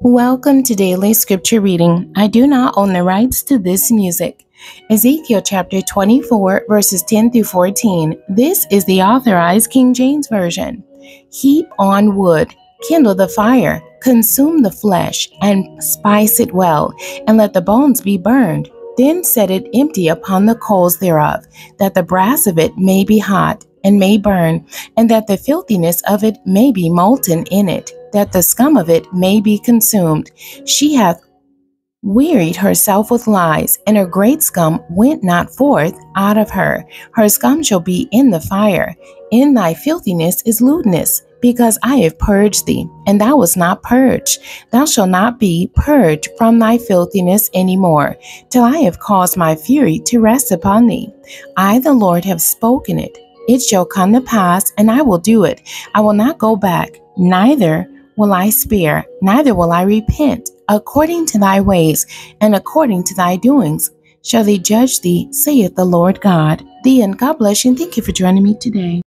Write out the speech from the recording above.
Welcome to Daily Scripture Reading. I do not own the rights to this music. Ezekiel chapter 24, verses 10 through 14. This is the authorized King James Version. Heap on wood, kindle the fire, consume the flesh, and spice it well, and let the bones be burned. Then set it empty upon the coals thereof, that the brass of it may be hot, and may burn, and that the filthiness of it may be molten in it that the scum of it may be consumed. She hath wearied herself with lies, and her great scum went not forth out of her. Her scum shall be in the fire. In thy filthiness is lewdness, because I have purged thee, and thou wast not purged. Thou shalt not be purged from thy filthiness any more, till I have caused my fury to rest upon thee. I, the Lord, have spoken it. It shall come to pass, and I will do it. I will not go back, neither will I spare, neither will I repent. According to thy ways and according to thy doings shall they judge thee, saith the Lord God. Thee and God bless you, and thank you for joining me today.